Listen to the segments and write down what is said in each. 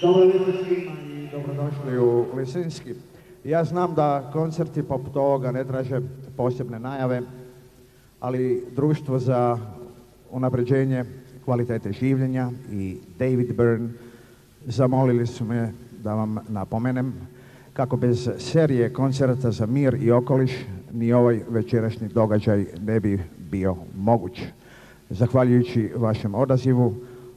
Dobro svima dobrodošli u Lisinski. Ja znam da koncerti poput ovoga ne traže posebne najave, ali Društvo za unapređenje kvalitete življenja i David Byrne zamolili su me da vam napomenem kako bez serije koncerta za mir i okoliš ni ovaj večerašnji događaj ne bi bio moguć. Zahvaljujući vašem odazivu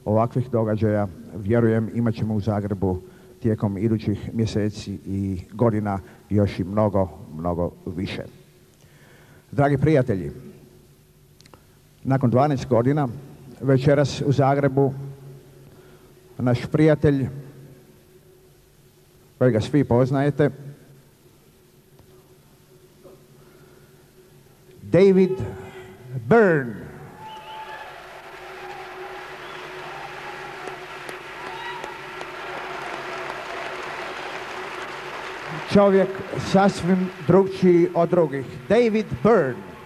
ovakvih događaja, vjerujem, imat ćemo u Zagrebu tijekom idućih mjeseci i godina još i mnogo, mnogo više. Dragi prijatelji, nakon 12 godina večeras u Zagrebu naš prijatelj kojega svi poznajete David Byrne. Čovjek sasvim drugčiji od drugih. David Byrne.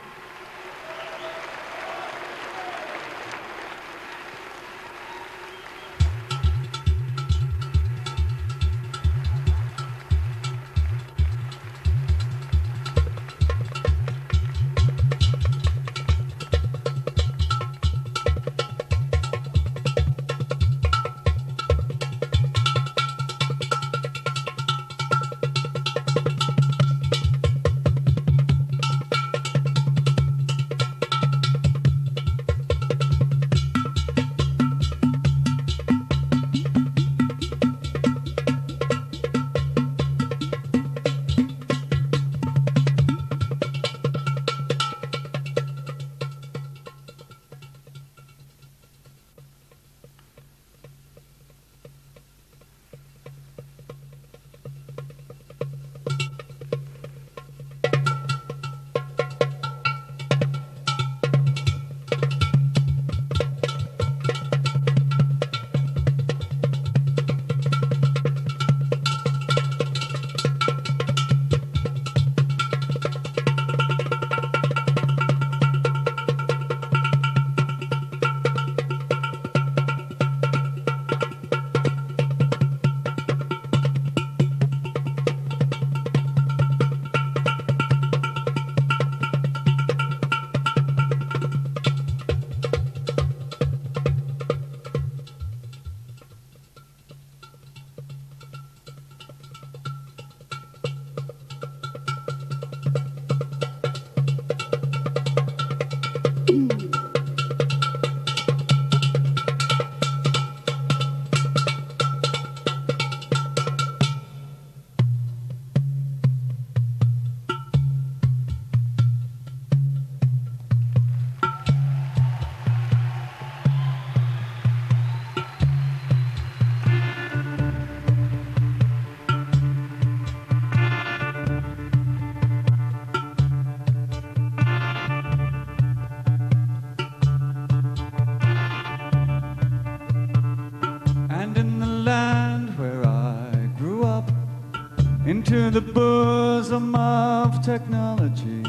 Technology,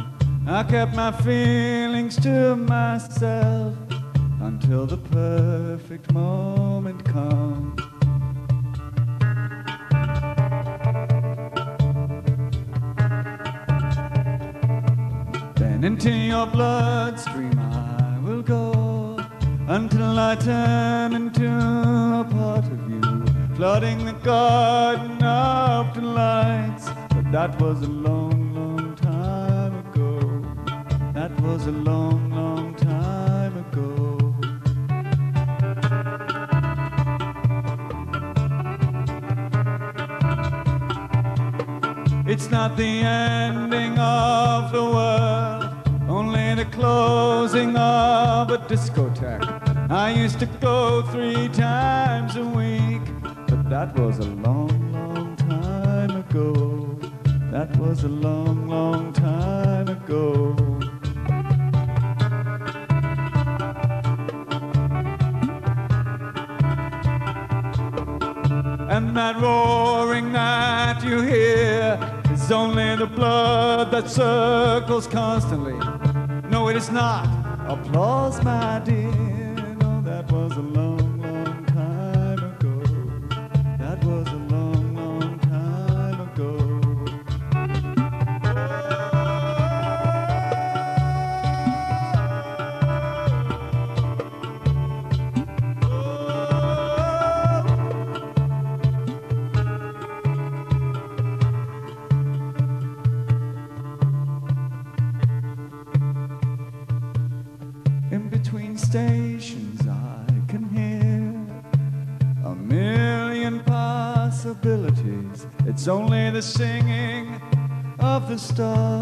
I kept my feelings to myself until the perfect moment comes. Then into your bloodstream I will go until I turn into a part of you, flooding the garden of delights. But that was a was a long, long time ago. It's not the ending of the world, only the closing of a discotheque. I used to go three times a week, but that was a long, long time ago. That was a long, long time ago. That roaring that you hear is only the blood that circles constantly. No, it is not applause, my dear. Singing of the stars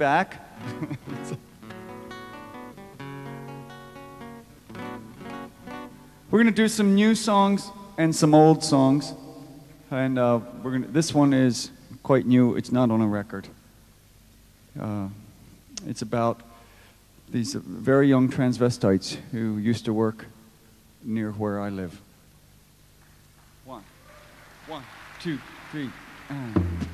back. we're gonna do some new songs and some old songs, and uh, we're gonna. This one is quite new. It's not on a record. Uh, it's about these very young transvestites who used to work near where I live. One, one, two, three. and-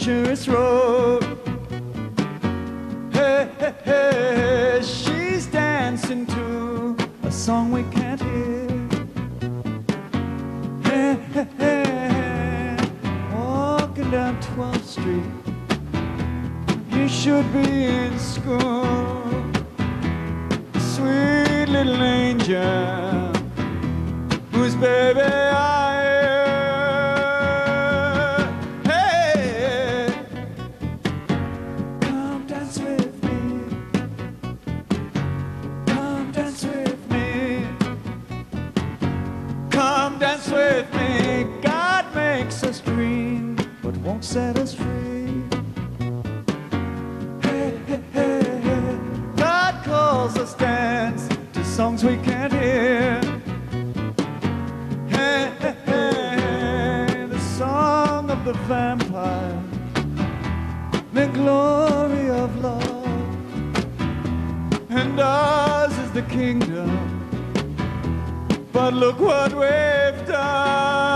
treacherous road? Hey, hey, hey. She's dancing to a song we can't hear. Hey, hey, hey. Walking down 12th Street. You should be in school. Sweet little angel, whose baby I won't set us free. Hey, hey, hey, hey. God calls us dance to songs we can't hear. Hey, hey, hey, the song of the vampire, the glory of love, and ours is the kingdom. But look what we've done.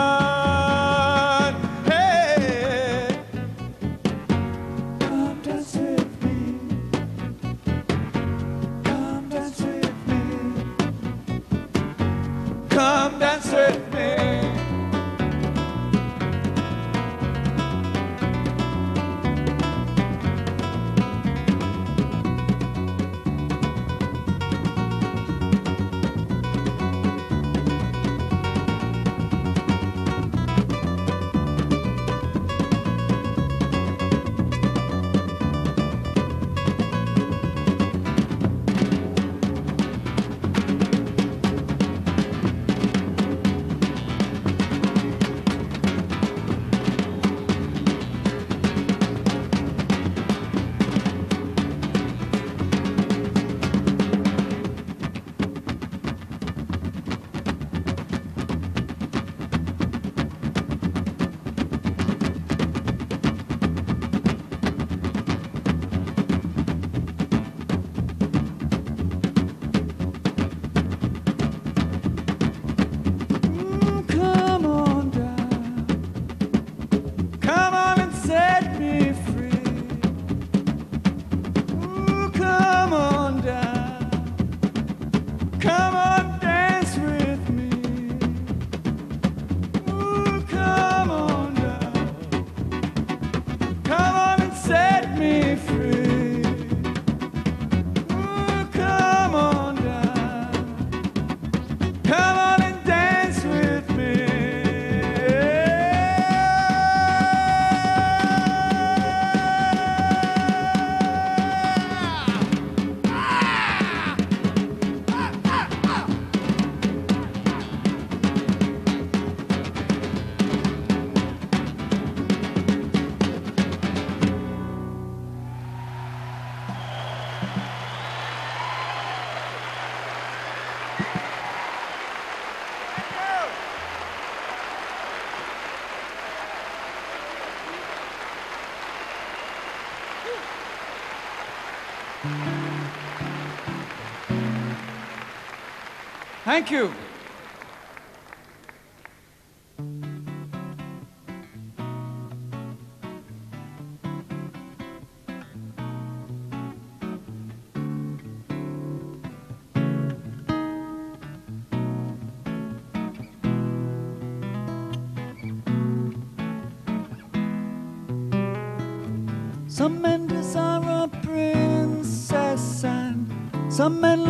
Thank you. Some men desire a princess and some men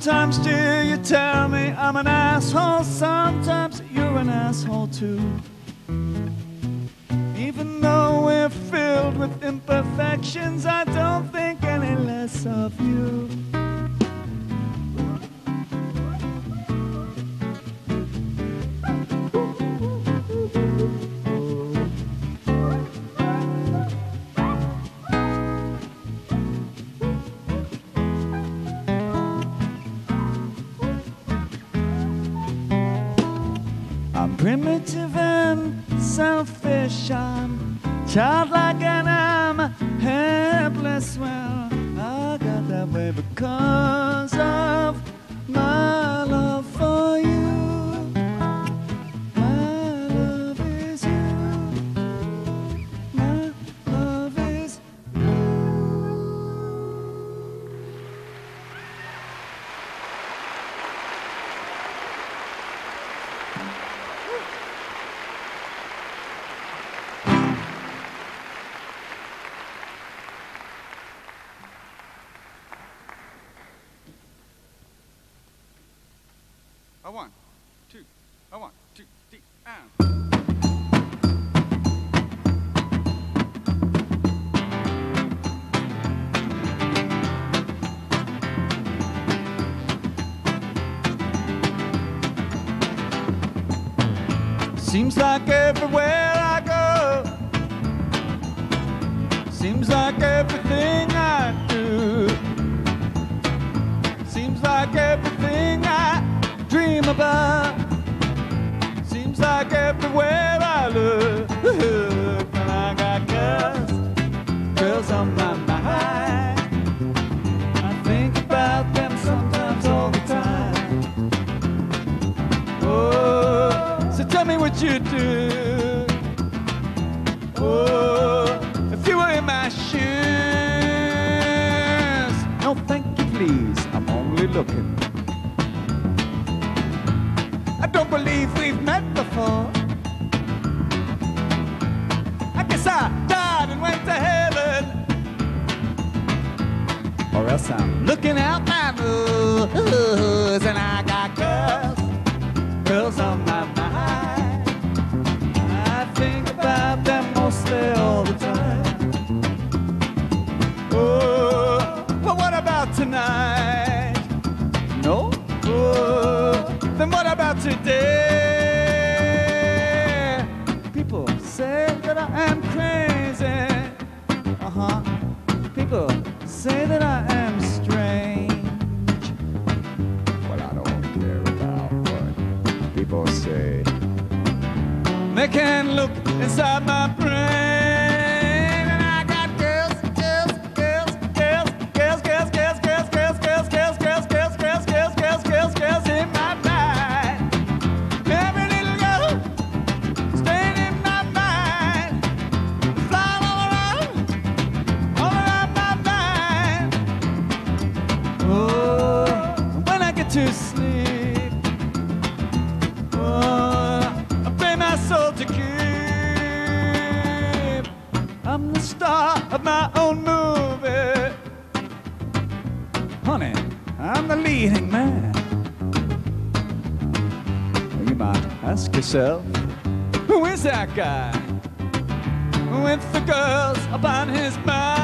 Sometimes, dear, you tell me I'm an asshole. Sometimes you're an asshole too. to sleep. Oh, I pay my soul to keep. I'm the star of my own movie. Honey, I'm the leading man. You might ask yourself, who is that guy? With the girls upon his mind.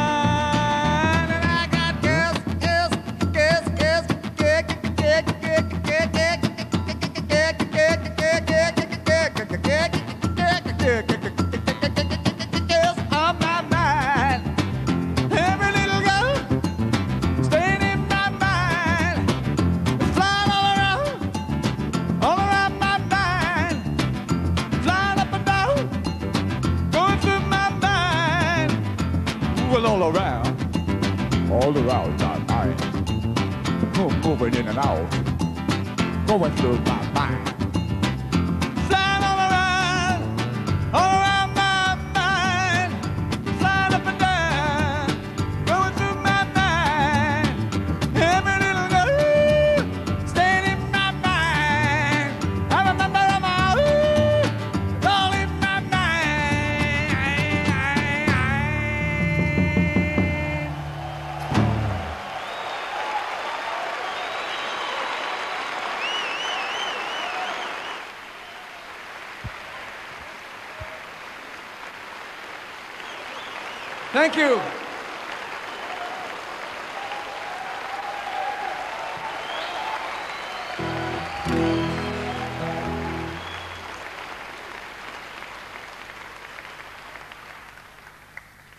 Thank you.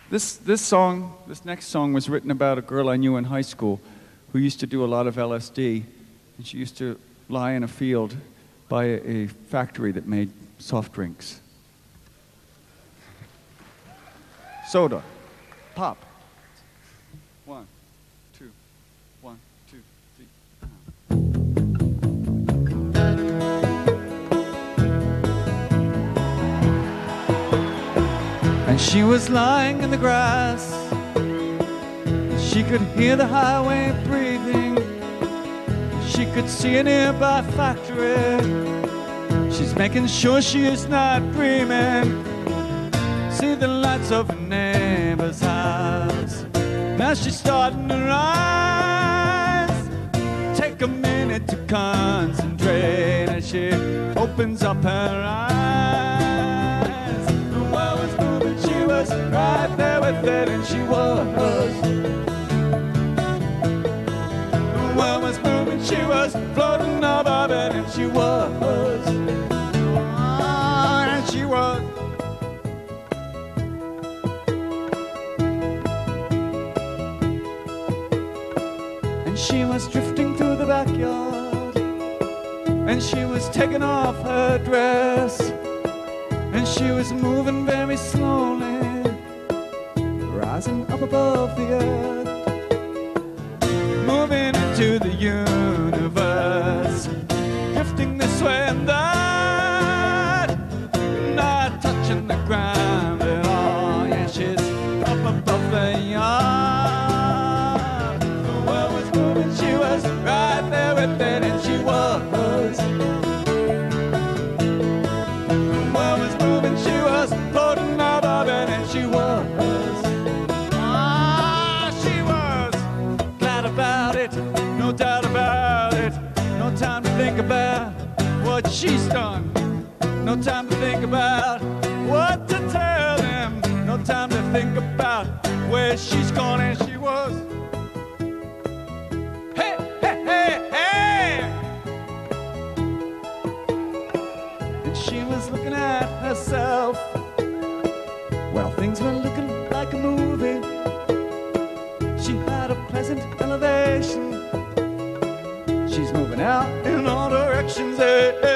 This, this song, this next song, was written about a girl I knew in high school who used to do a lot of LSD. And she used to lie in a field by a, a factory that made soft drinks. Soda. Pop. One, two, one, two, three. And she was lying in the grass. She could hear the highway breathing. She could see a nearby factory. She's making sure she is not dreaming. See the lights of she's starting to rise. Take a minute to concentrate as she opens up her eyes. The world was moving, she was right there with it, and she was. Was drifting through the backyard. And she was taking off her dress. And she was moving very slowly, rising up above the earth, she's done. No time to think about what to tell them. No time to think about where she's gone, and she was. Hey, hey, hey, hey! And she was looking at herself. Well, things were looking like a movie. She had a pleasant elevation. She's moving out in all directions. Hey, hey, hey.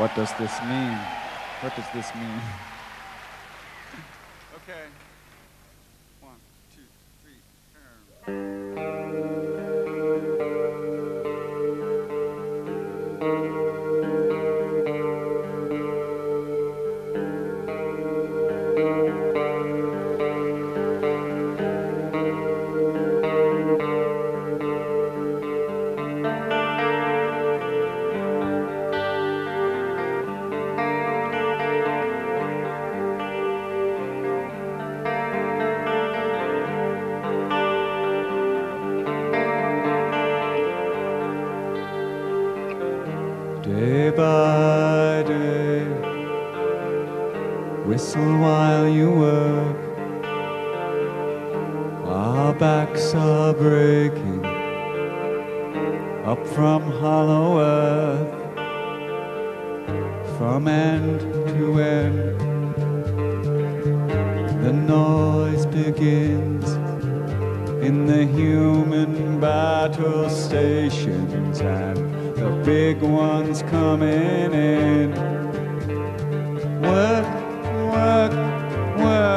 What does this mean? What does this mean?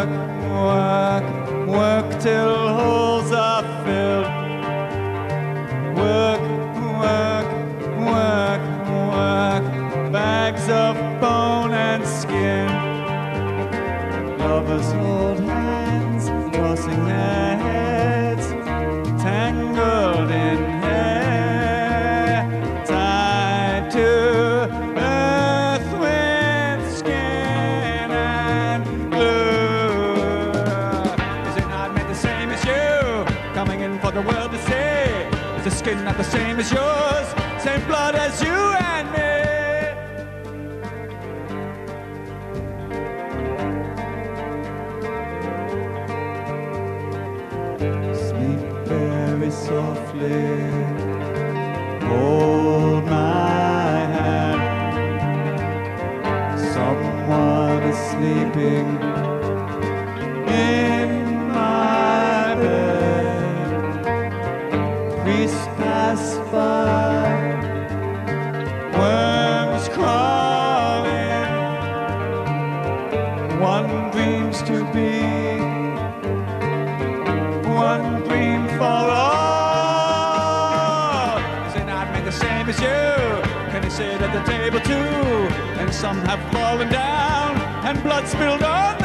work, work, work till holes are filled. Work, work, work, work, bags of bone and skin. Lovers' all. is yours. some have fallen down and blood spilled on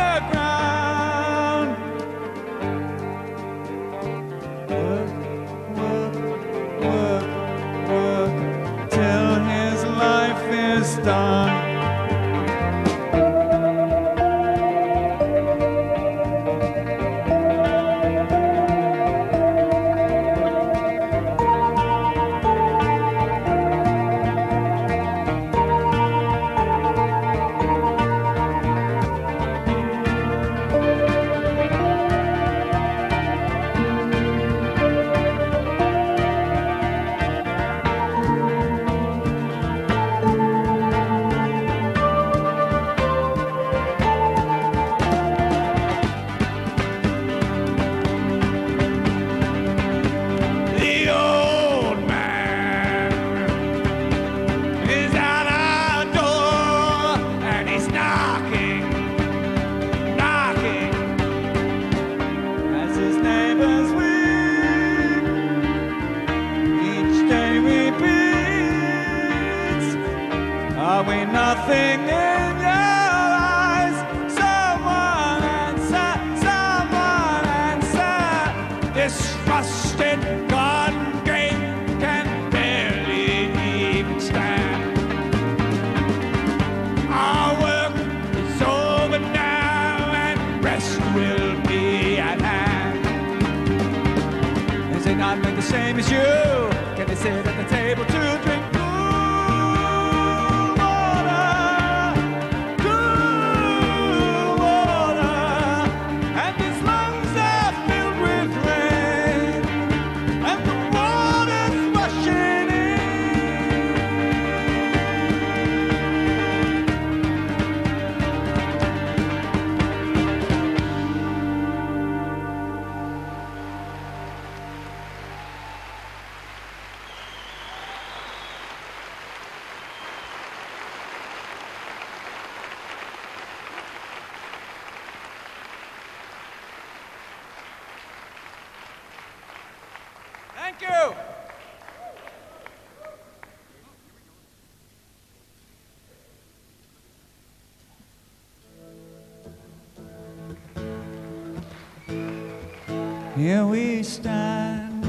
Here we stand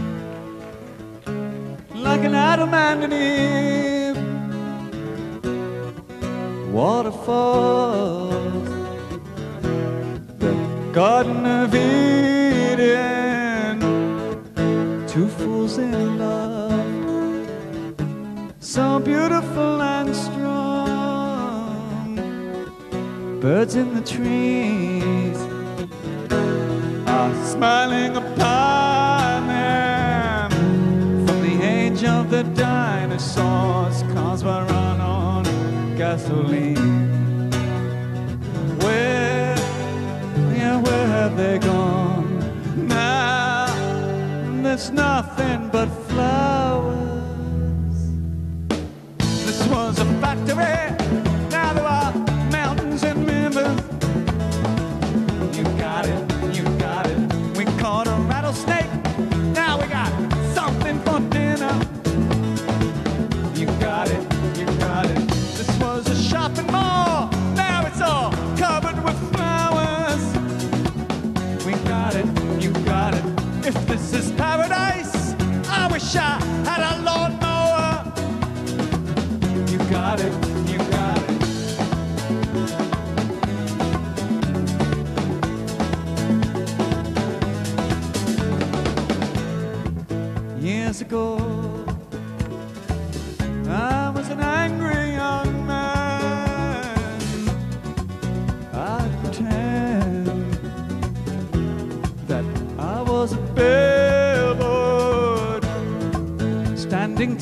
like an Adam and Eve waterfalls, the Garden of Eden, two fools in love, so beautiful and strong, birds in the trees smiling upon them from the age of the dinosaurs. Cars were run on gasoline. Where, yeah, where have they gone now? There's nothing but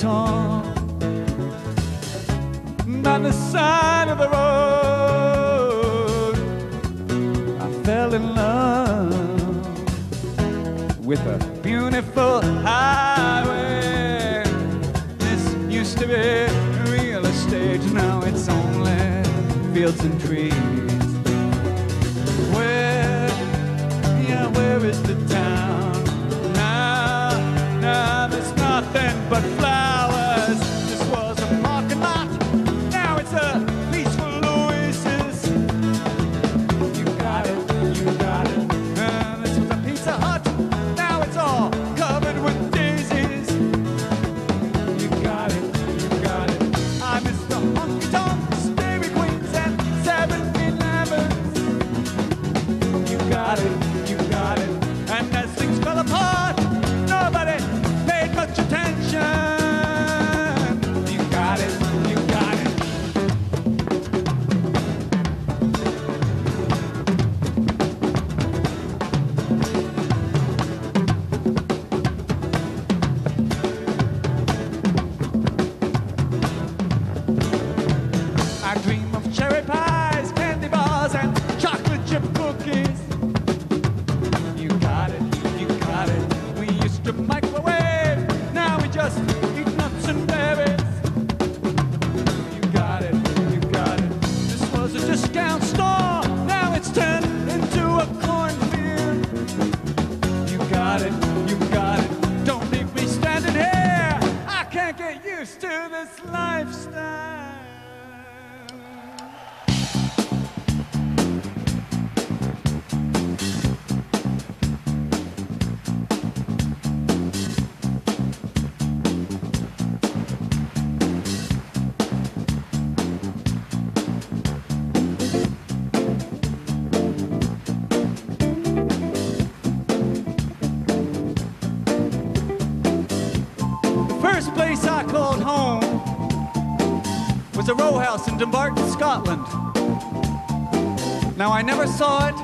tall by the side of the road. I fell in love with a beautiful highway. This used to be real estate, now it's only fields and trees. In Dumbarton, Scotland. Now, I never saw it,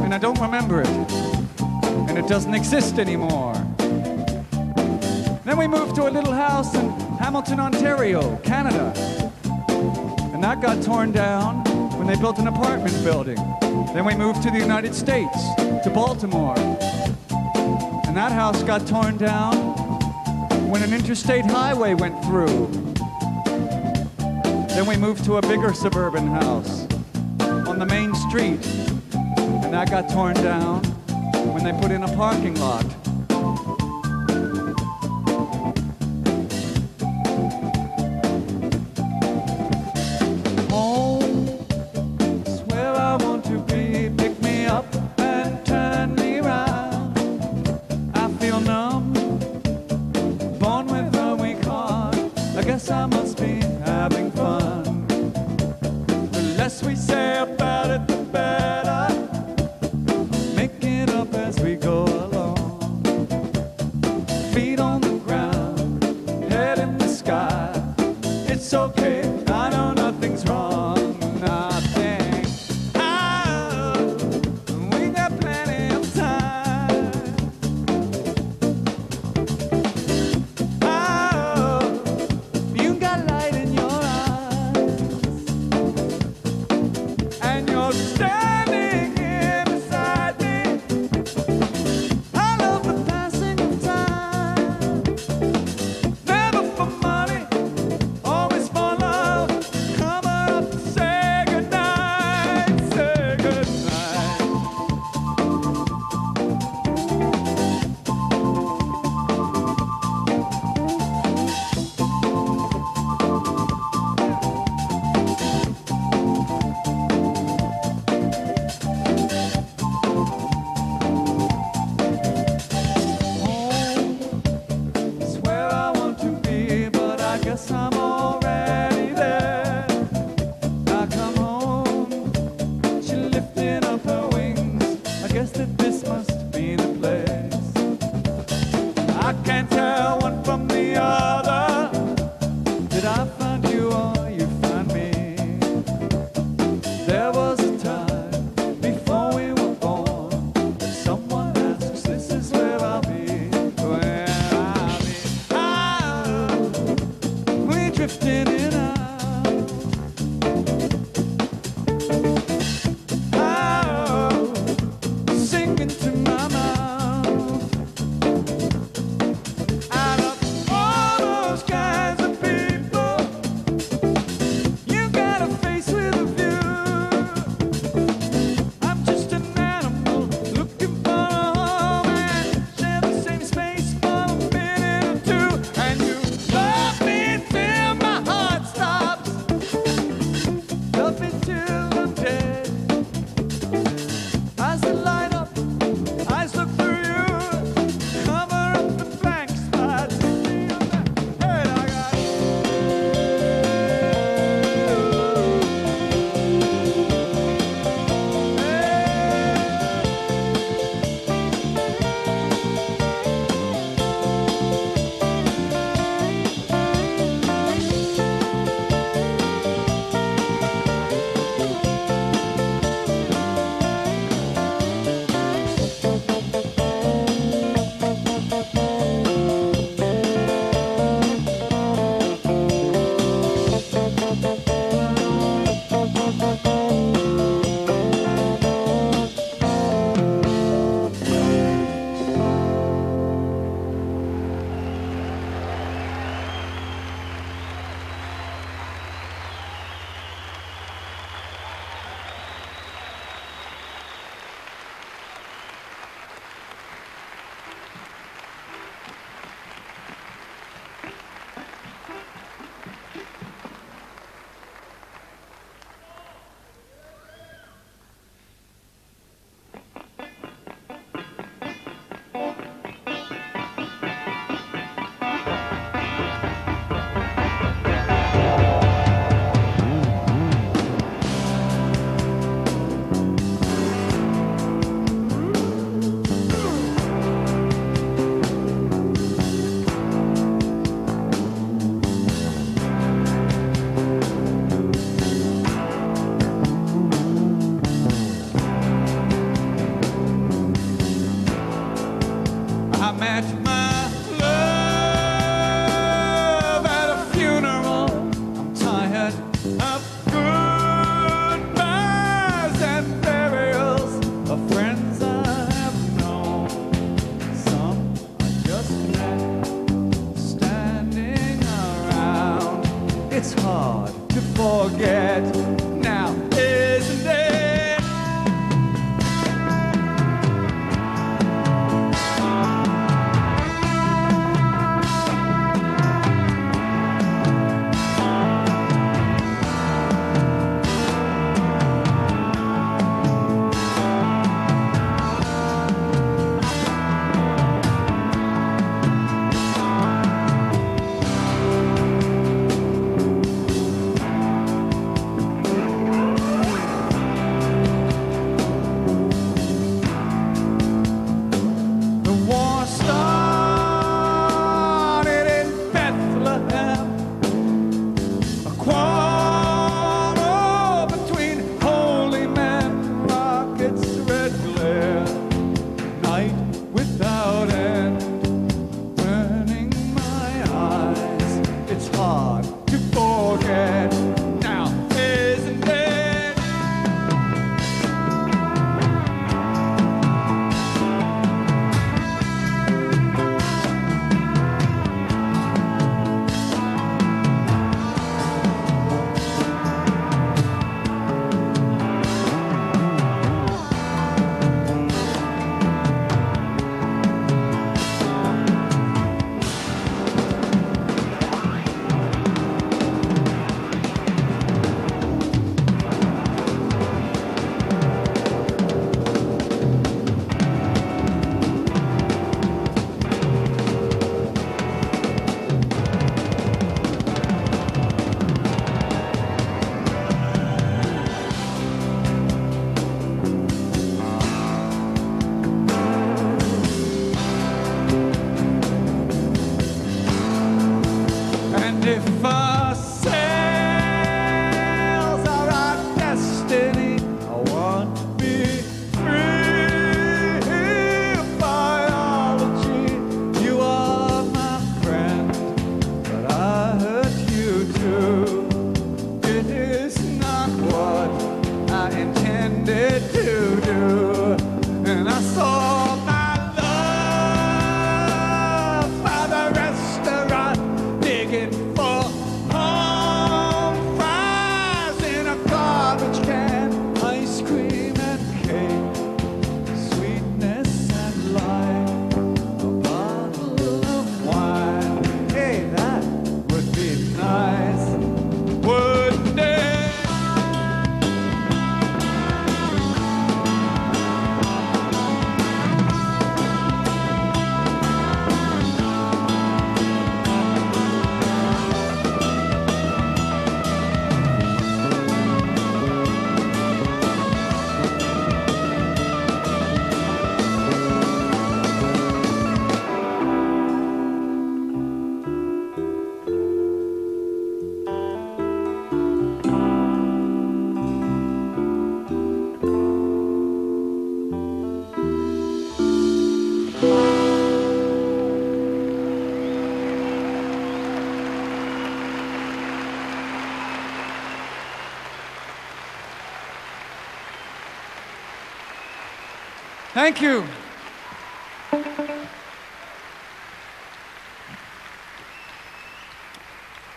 and I don't remember it, and it doesn't exist anymore. Then we moved to a little house in Hamilton, Ontario, Canada. And that got torn down when they built an apartment building. Then we moved to the United States, to Baltimore. And that house got torn down when an interstate highway went through. Then we moved to a bigger suburban house on the main street. And that got torn down when they put in a parking lot. Thank you.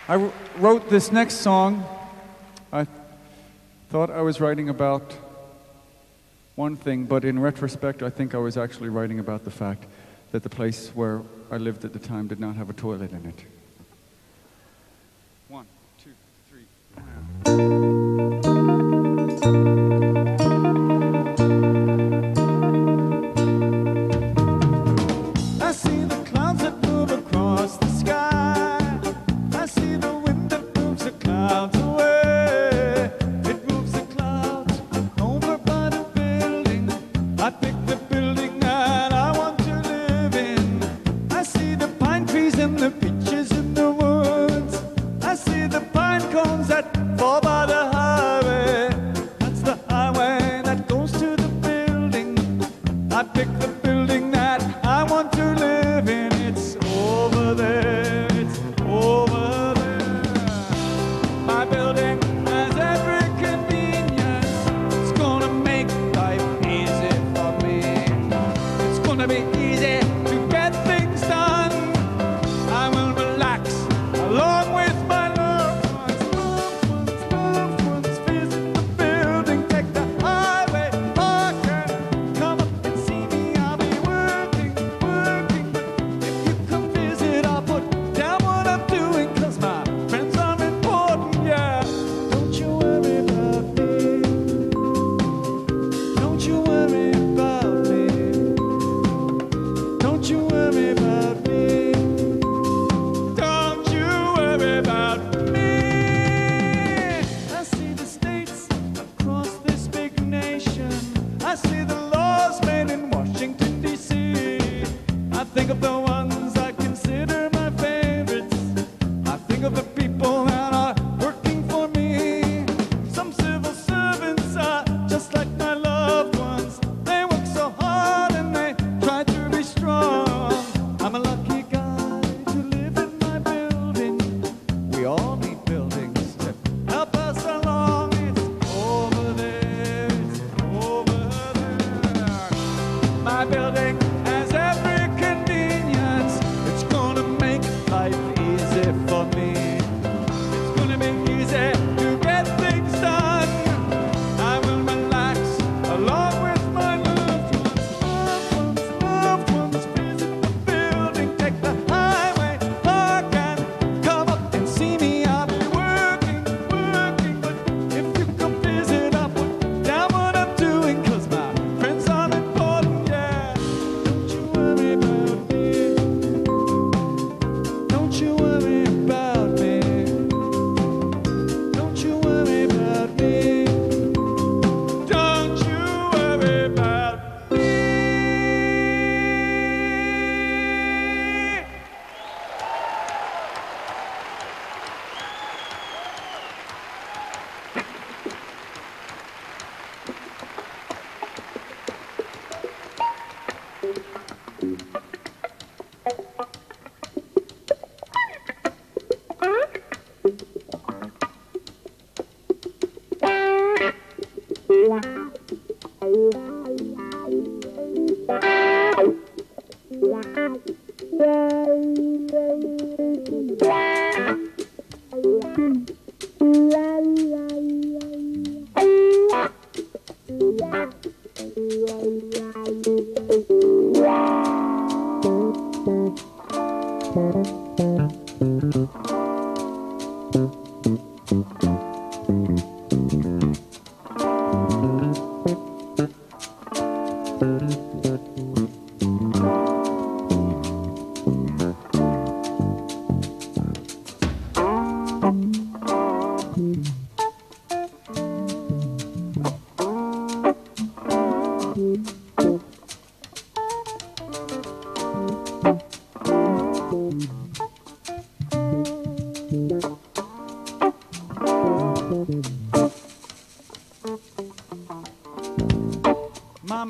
I wrote this next song. I thought I was writing about one thing, but in retrospect, I think I was actually writing about the fact that the place where I lived at the time did not have a toilet in it. think of the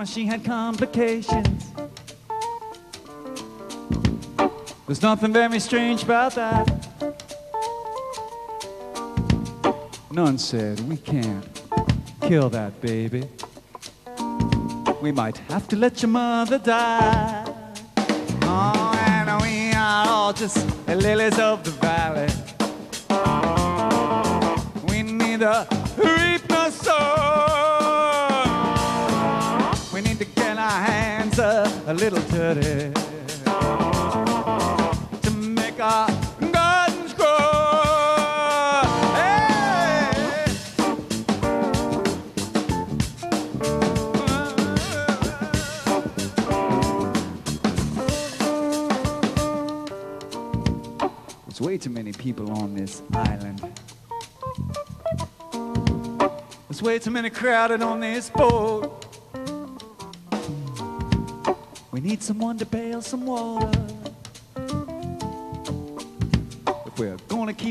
mama, she had complications. There's nothing very strange about that. None said, we can't kill that baby. We might have to let your mother die. Oh, and we are all just lilies of the valley. We neither reap nor sow. a, a little dirty to make our gardens grow. Hey. There's way too many people on this island. There's way too many crowded on this boat.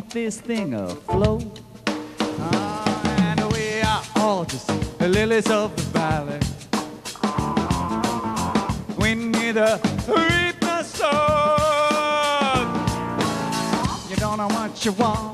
this thing afloat. Ah, and we are all just lilies of the valley. We neither reap nor sow. You don't know what you want.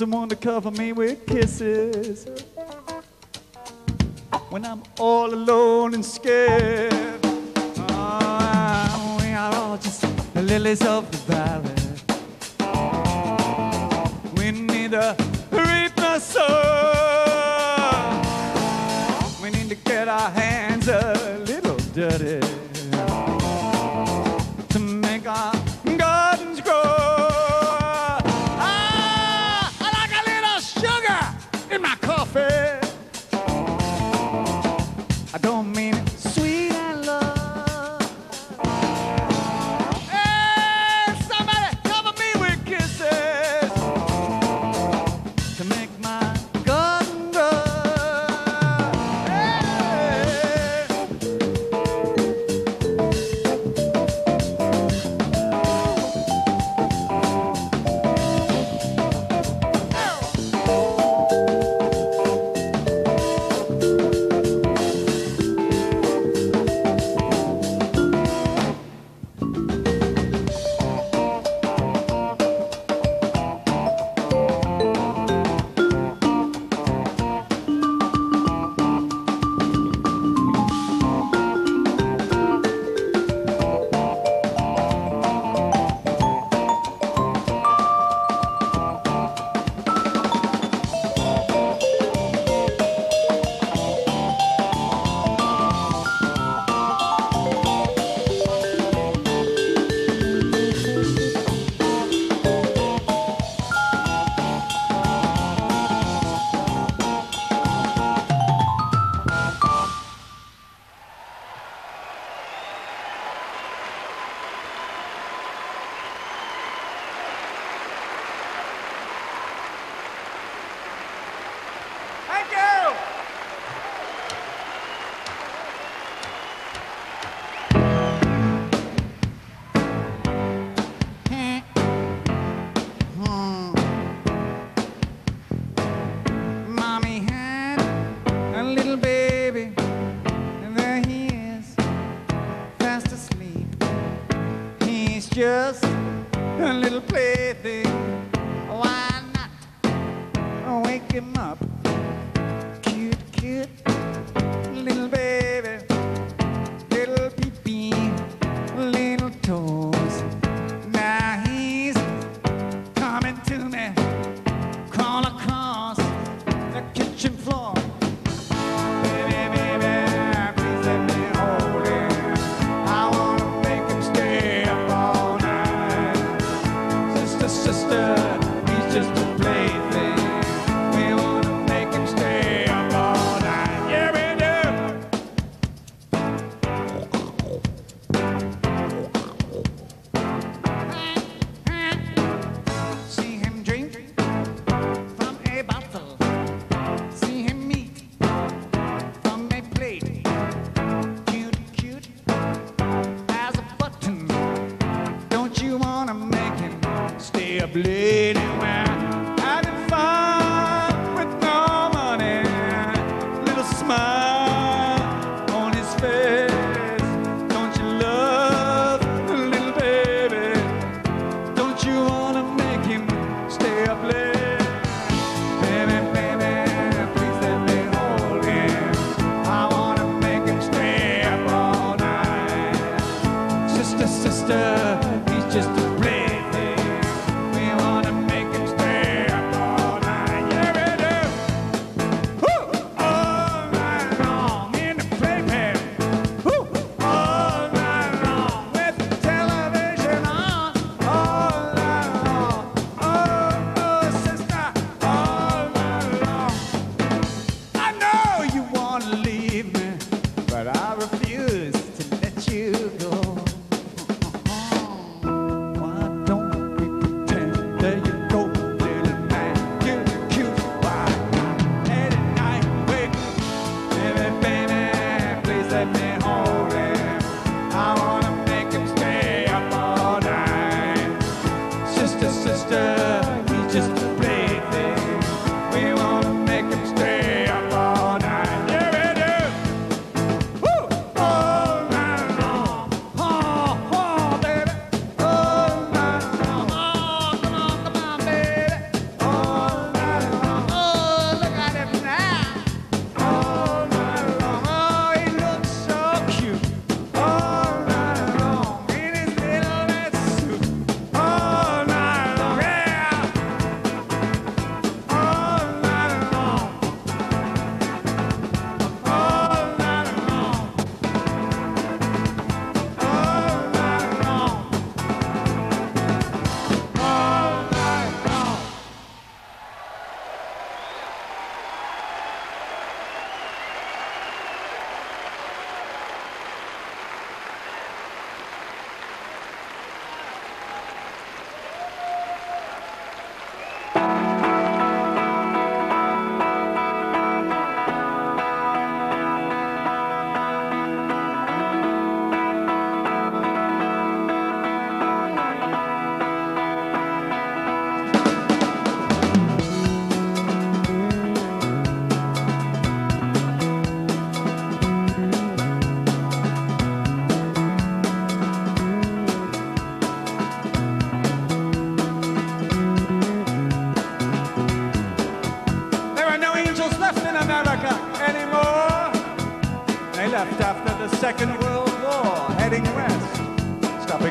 someone to cover me with kisses when I'm all alone and scared. Oh, we are all just lilies of the valley. sister. He's just a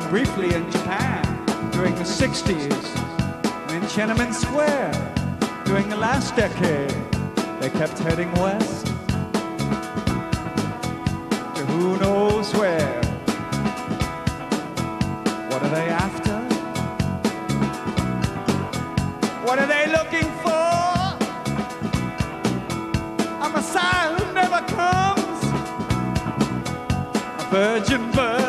briefly in Japan during the 60s, in Tiananmen Square during the last decade. They kept heading west to who knows where. What are they after? What are they looking for? A Messiah who never comes, a virgin birth.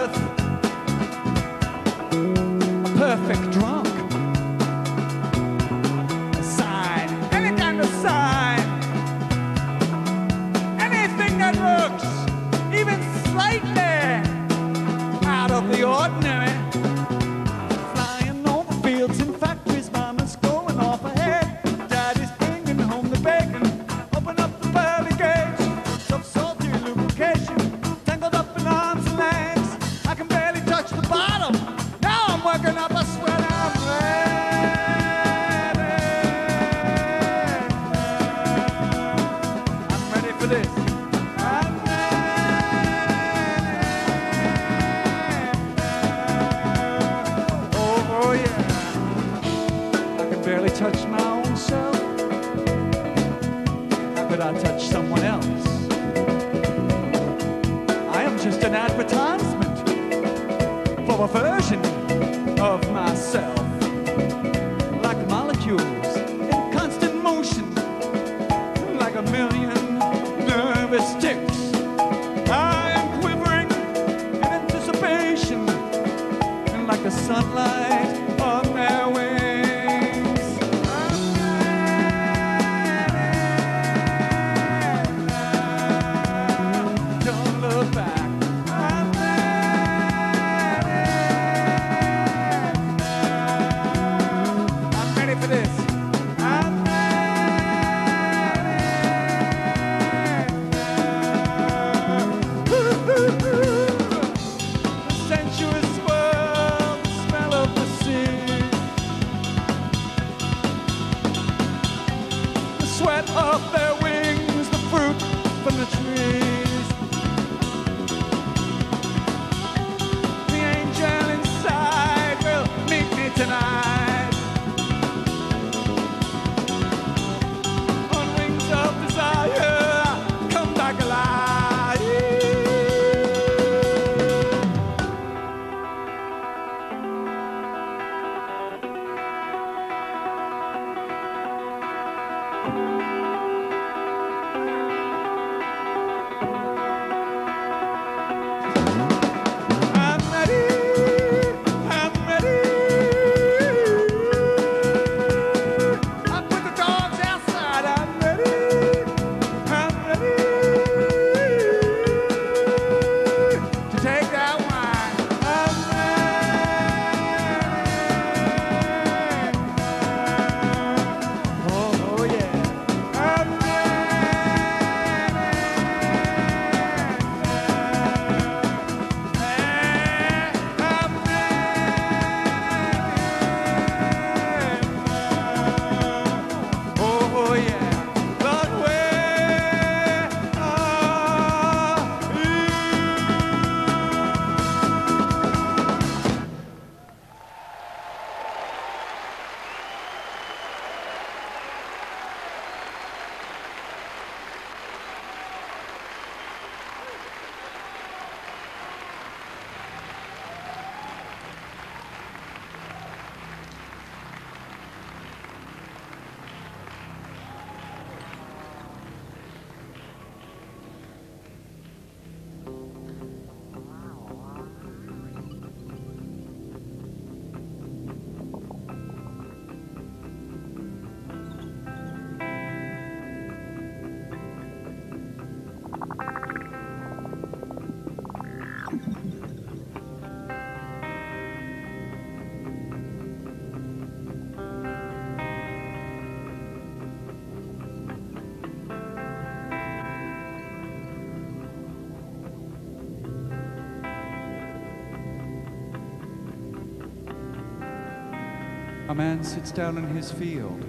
A man sits down in his field,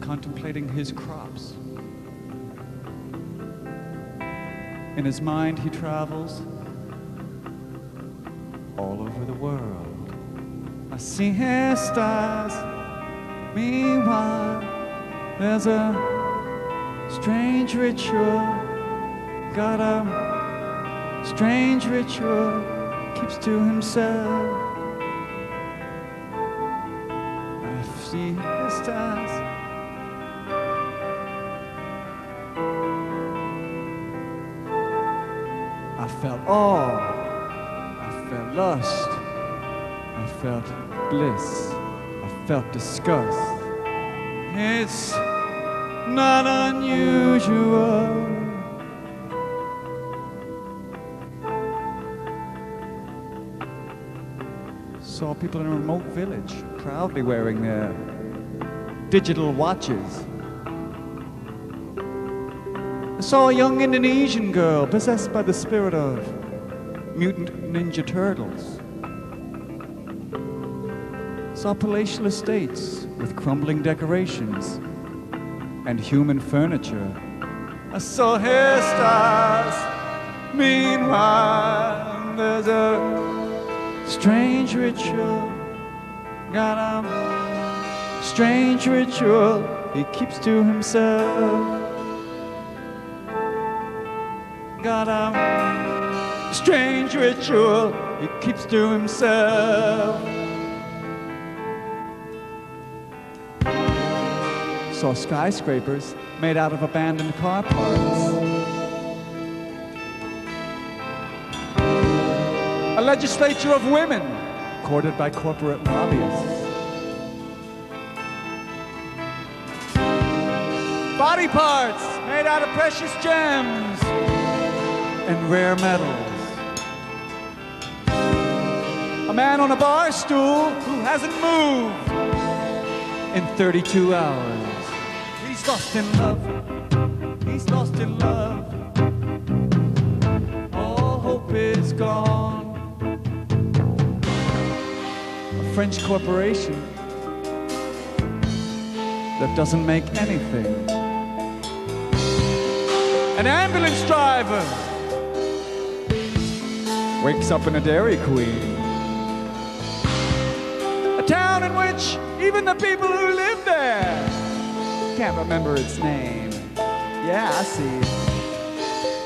contemplating his crops. In his mind, he travels all over the world. I see hairstyles. Meanwhile, there's a strange ritual. Got a strange ritual. Keeps to himself. Saw people in a remote village proudly wearing their digital watches. I saw a young Indonesian girl possessed by the spirit of mutant ninja turtles. Saw palatial estates with crumbling decorations and human furniture. I saw hairstyles. Meanwhile, there's a strange ritual. Got a strange ritual he keeps to himself. Got a strange ritual he keeps to himself. Saw skyscrapers made out of abandoned car parts. A legislature of women courted by corporate lobbyists. Body parts made out of precious gems and rare metals. A man on a bar stool who hasn't moved in 32 hours. Lost in love. He's lost in love. All hope is gone. A French corporation that doesn't make anything. An ambulance driver wakes up in a Dairy Queen. A town in which even the people who live there can't remember its name. Yeah, I see.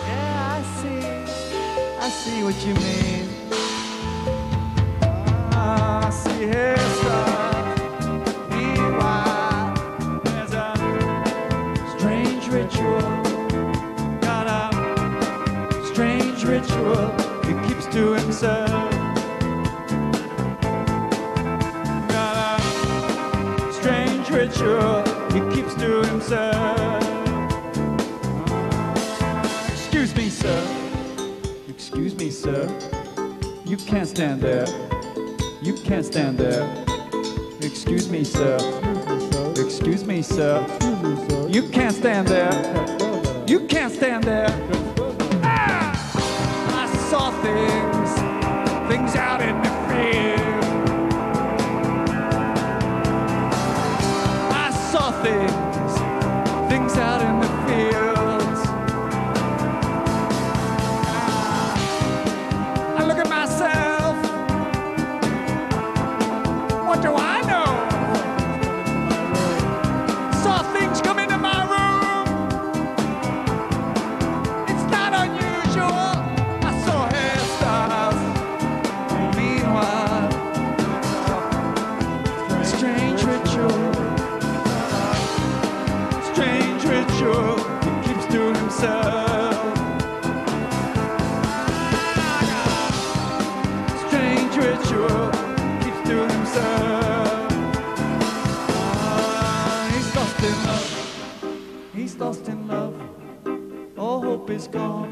Yeah, I see. I see what you mean. Ah, I see strange ritual he keeps to himself. Got a strange ritual to himself. Excuse me, sir. Excuse me, sir. You can't stand there. You can't stand there. Excuse me, sir. Excuse me, sir. You can't stand there. You can't stand there. Ah! I saw things, things out in the hope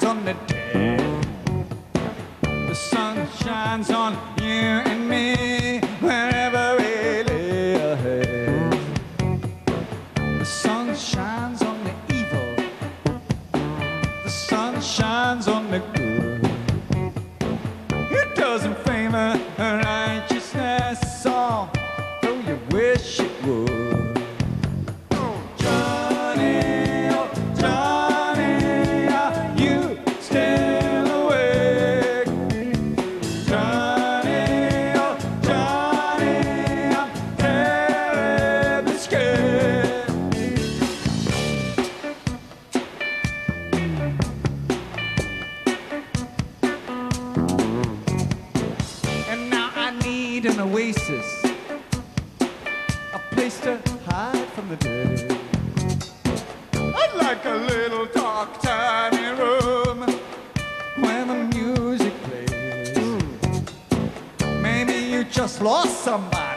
hands on the flor samba.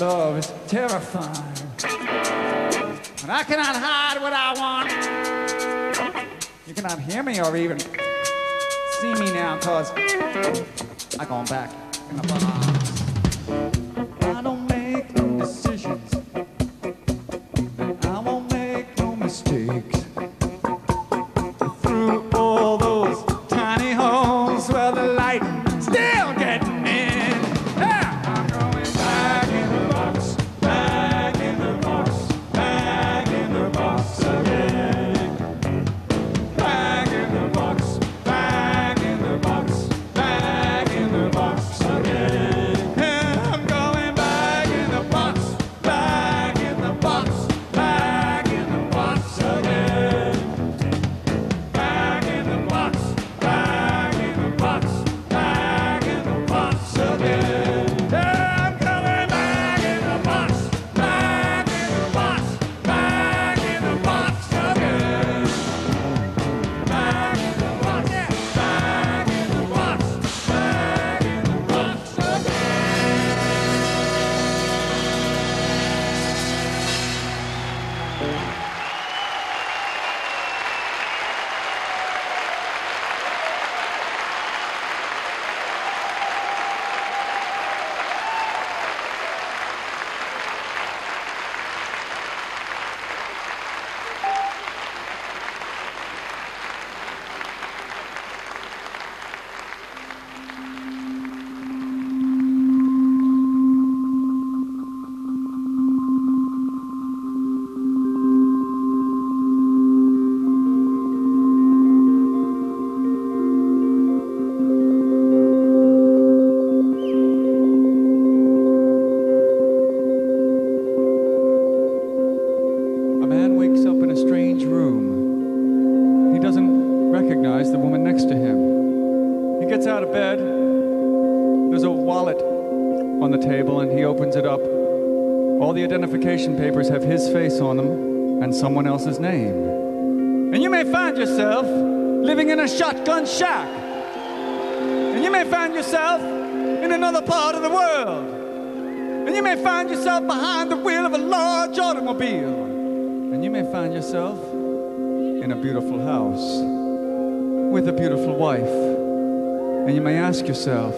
love is terrifying. But I cannot hide what I want. You cannot hear me or even see me now, cause I gone back in the bar. opens it up. All the identification papers have his face on them and someone else's name. And you may find yourself living in a shotgun shack. And you may find yourself in another part of the world. And you may find yourself behind the wheel of a large automobile. And you may find yourself in a beautiful house with a beautiful wife. And you may ask yourself,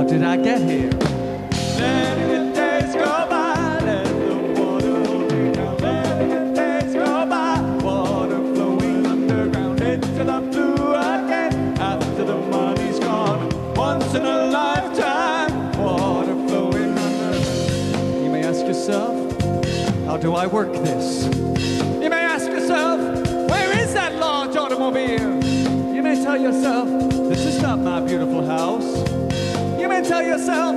how did I get here? The days go by, let the water down. The days go by, water flowing underground into the blue again. After the money's gone, once in a lifetime, water flowing underground. You may ask yourself, how do I work this? You may ask yourself, where is that large automobile? You may tell yourself, this is not my beautiful house. May tell yourself,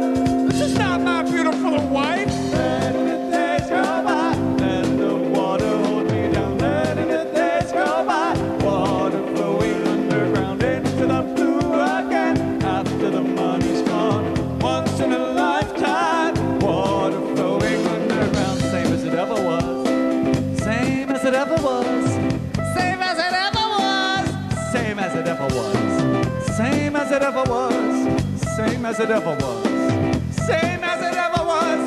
this is not my beautiful wife. Letting the days go by, let the water hold me down. Letting the days go by, water flowing underground into the blue again. After the money's gone, once in a lifetime, water flowing underground, same as it ever was. Same as it ever was. Same as it ever was. Same as it ever was. Same as it ever was. Same as it ever was. Same as it ever was.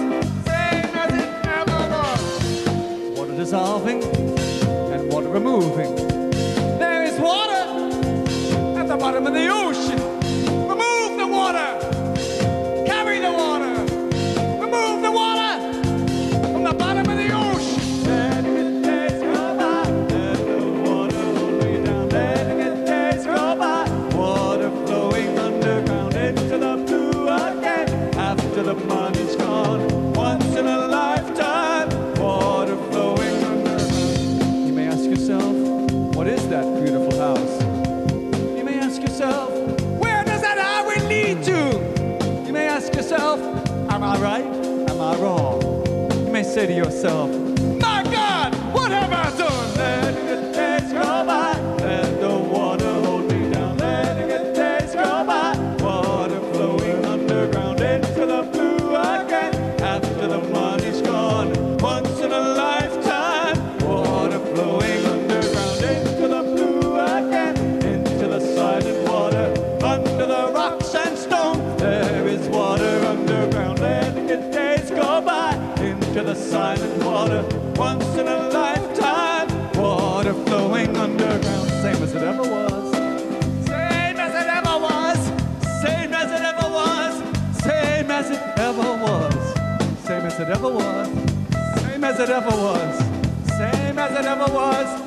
Same as it ever was. Water dissolving and water removing. There is water at the bottom of the ocean. To yourself, it ever was. Same as it ever was. Same as it ever was.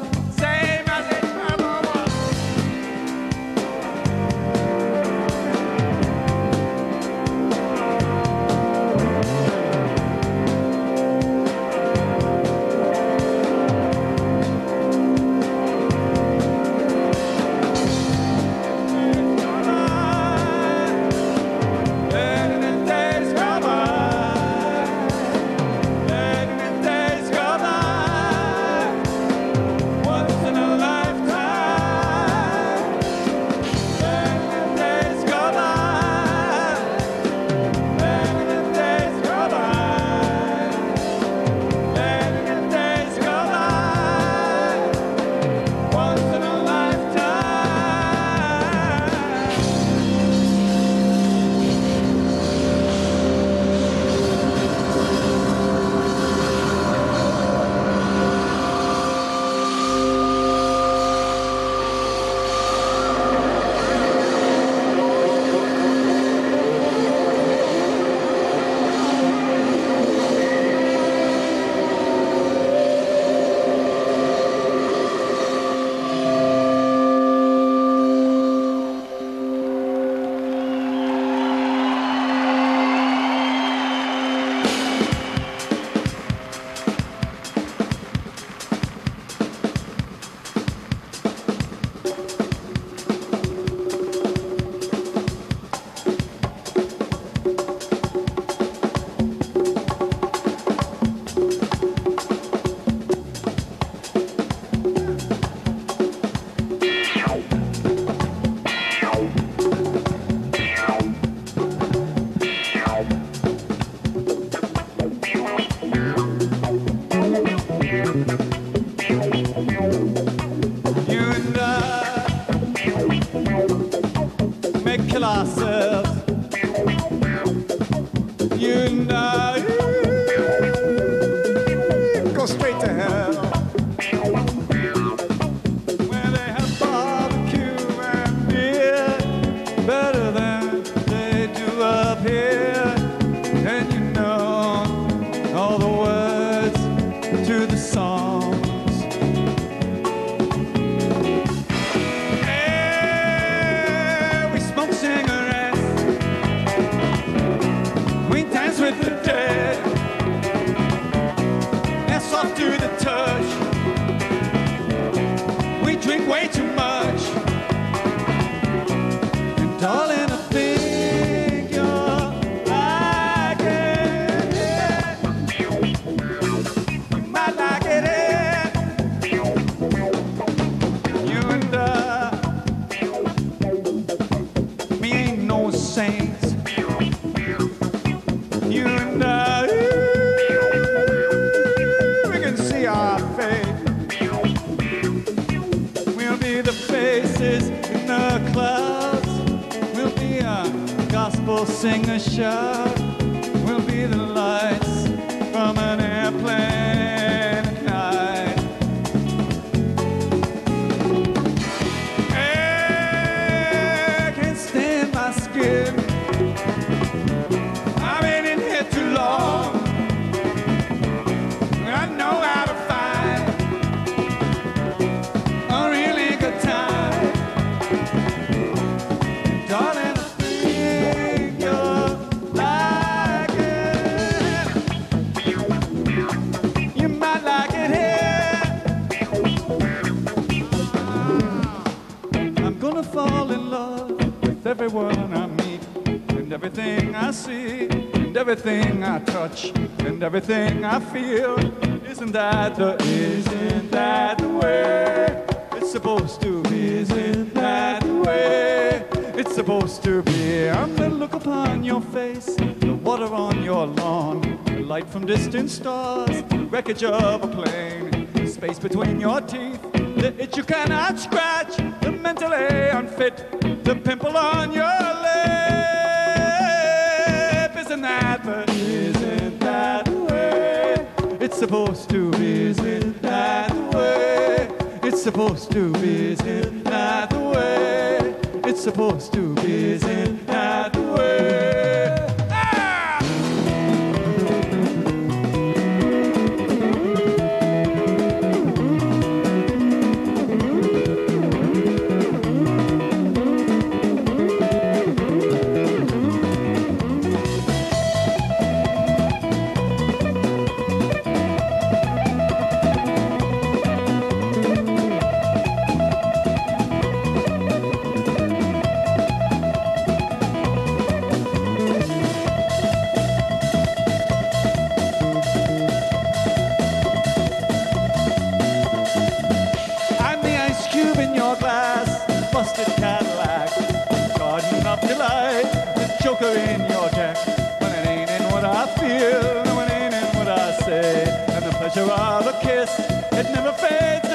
Touch, and everything I feel. Isn't that the, isn't that the way it's supposed to be? Isn't that the way it's supposed to be? I'm the look upon your face, the water on your lawn, the light from distant stars, the wreckage of a plane, the space between your teeth, the itch you cannot scratch, the mentally unfit, the pimple on your supposed to be? Isn't that the way it's supposed to be? Isn't that the way it's supposed to be? Isn't that the joker in your deck. When it ain't in what I feel, no, it ain't in what I say, and the pleasure of a kiss, it never fades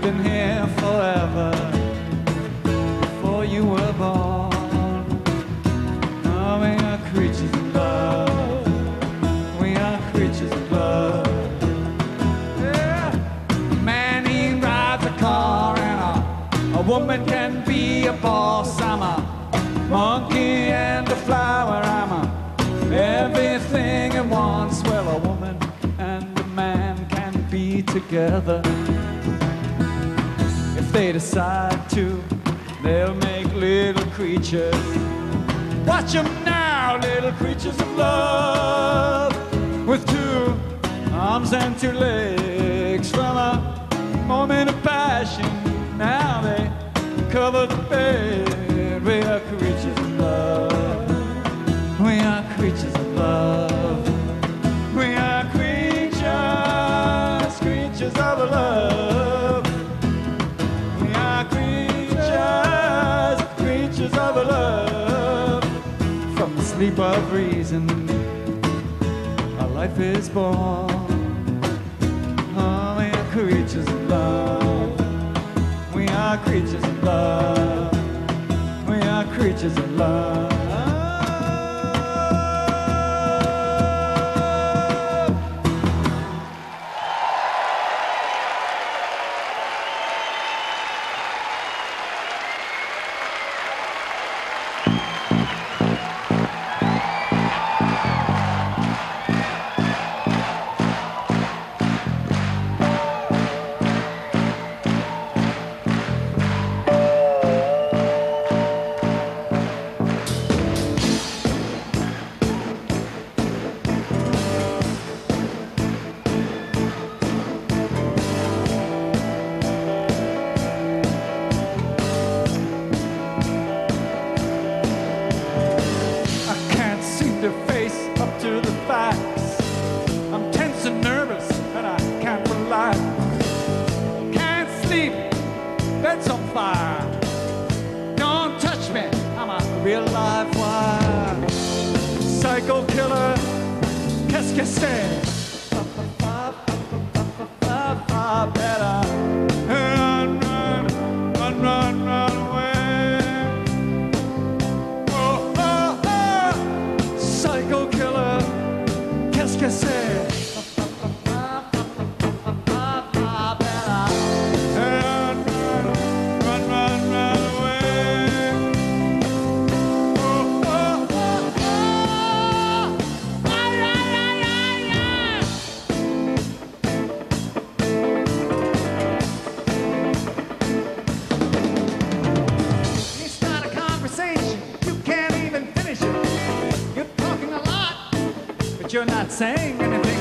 We've been here forever before you were born. Oh, we are creatures of love. We are creatures of love. Yeah. Man, he rides a car, and a, a woman can be a boss. I'm a monkey and a flower. I'm a everything at once. Well, a woman and a man can be together. They decide to. They'll make little creatures. Watch them now, little creatures of love. With two arms and two legs from a moment of passion. Now they cover the bed. We are creatures of love. We are creatures of love. sleep of reason, our life is born. Oh, we are creatures of love. We are creatures of love. We are creatures of love. you're not saying anything.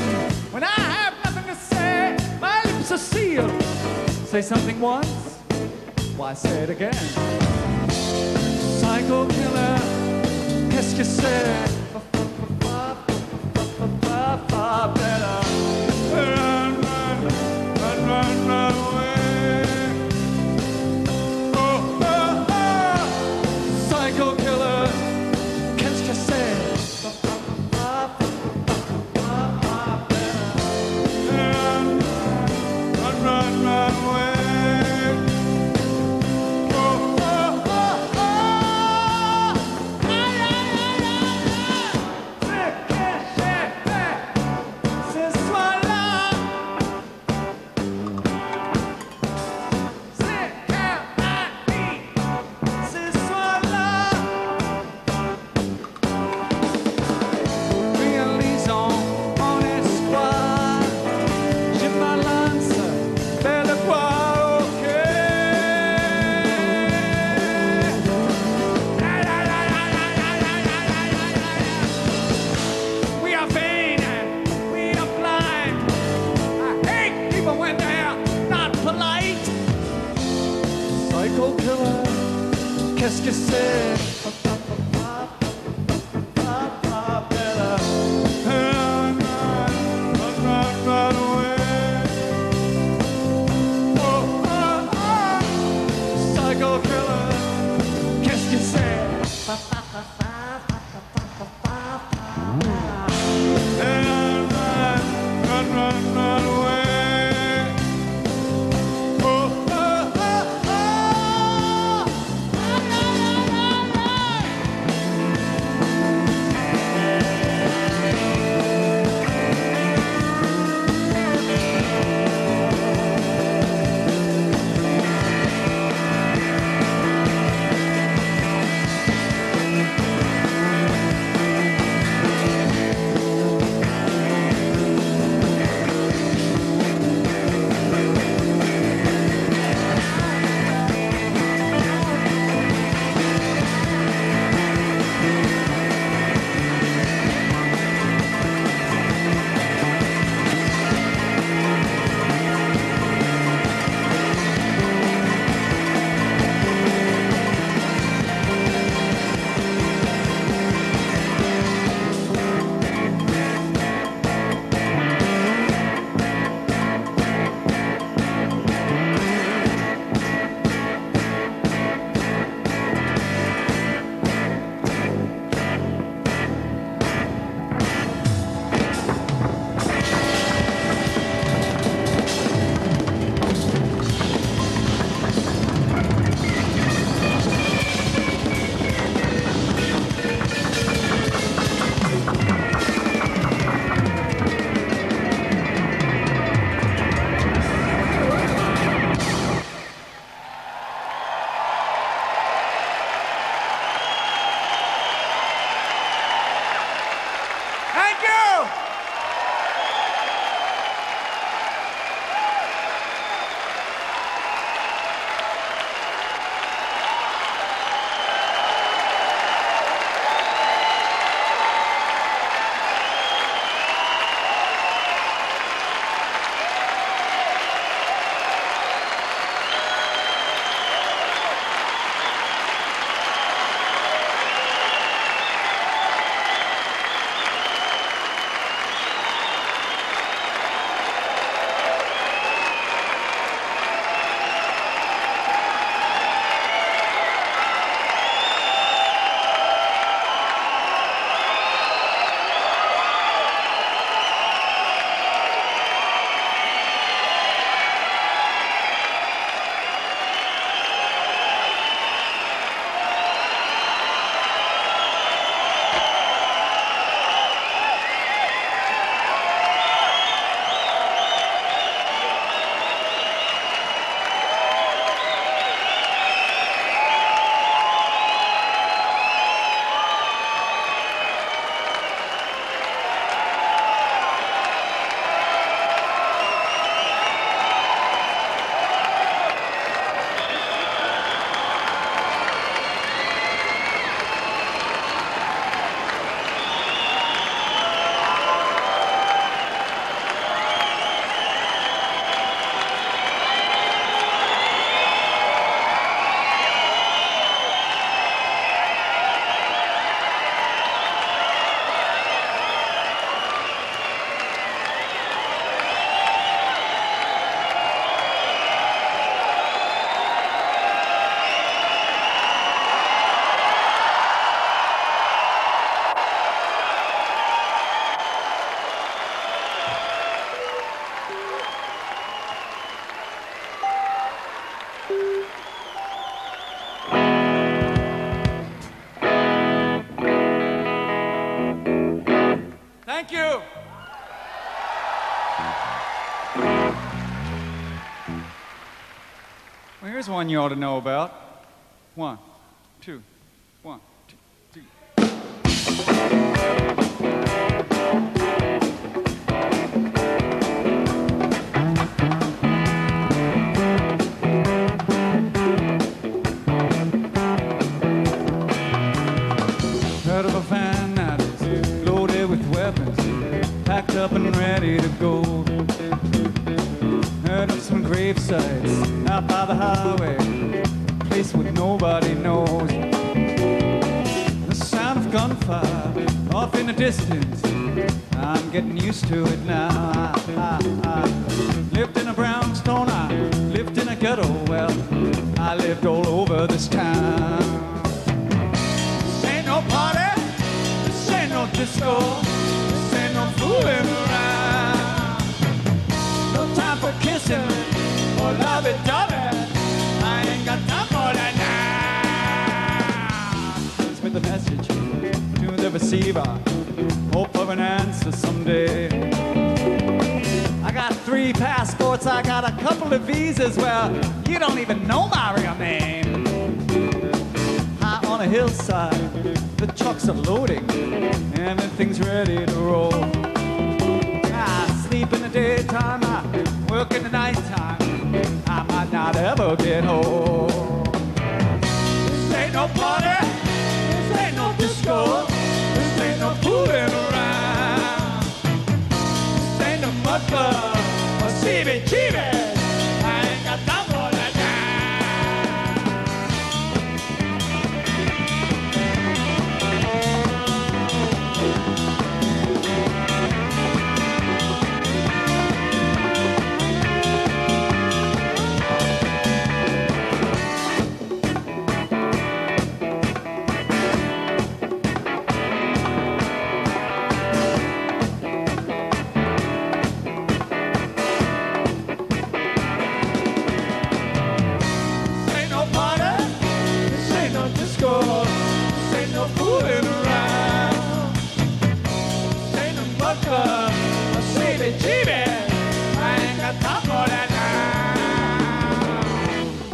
When I have nothing to say, my lips are sealed. Say something once, why say it again? Psycho killer, qu'est-ce que c'est? One you ought to know about. One,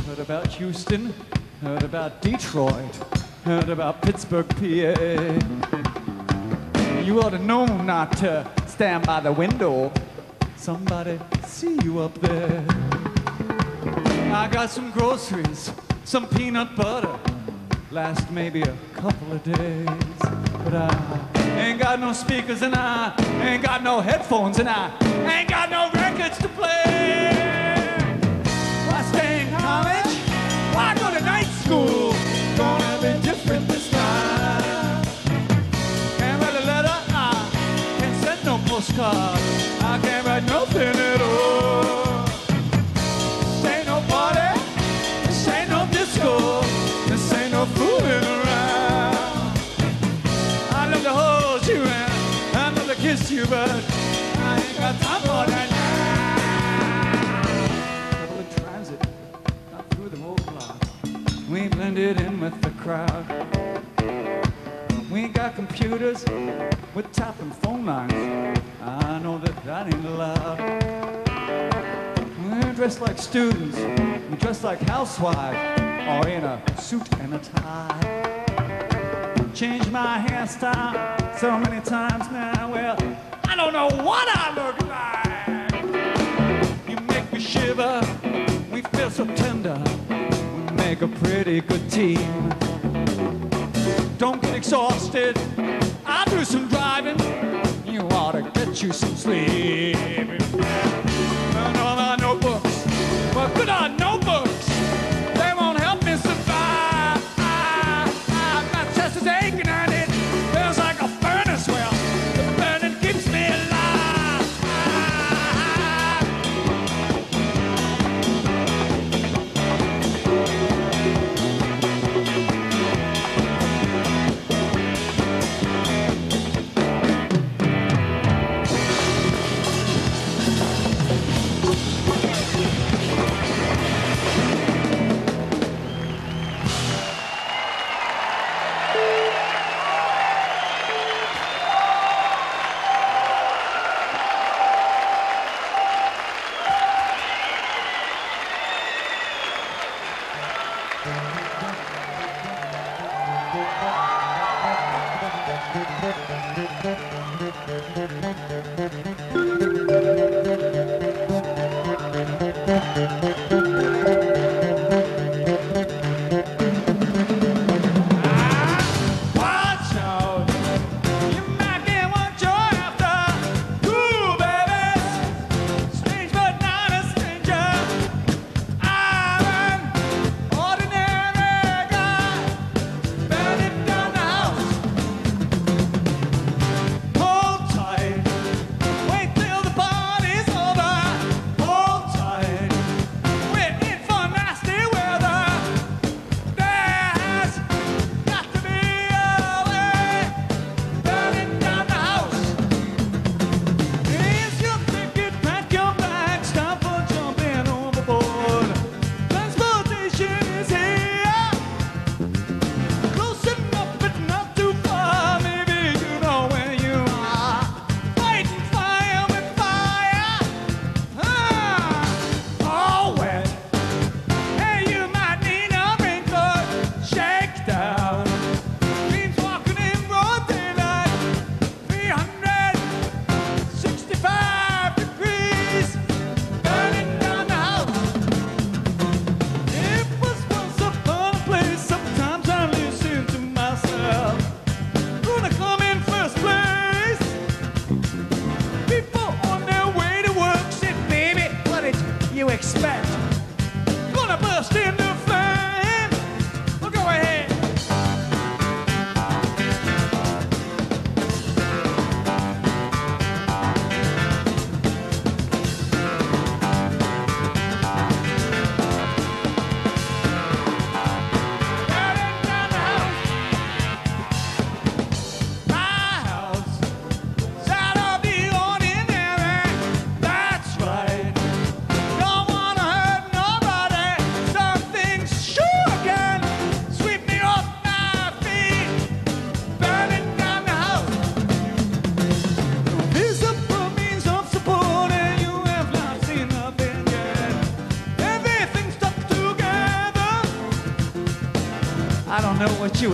Heard about Houston, heard about Detroit, heard about Pittsburgh, PA. You ought to know not to stand by the window. Somebody see you up there. I got some groceries, some peanut butter. Last maybe a couple of days. But I ain't got no speakers and I ain't got no headphones and I ain't got no records to play. Why stay in college? Why go to night school? Gonna be different this time. Can't write a letter, I can't send no postcard. I can't write nothing at all. Blended in with the crowd. We got computers with tapping phone lines. I know that that ain't allowed. We're dressed like students, we dress like housewives, or in a suit and a tie. Changed my hairstyle so many times now. Well, I don't know what I look like. You make me shiver, we feel so tender. Make a pretty good team. Don't get exhausted. I do some driving. You ought to get you some sleep. And all my notebooks, well, good on notebooks. You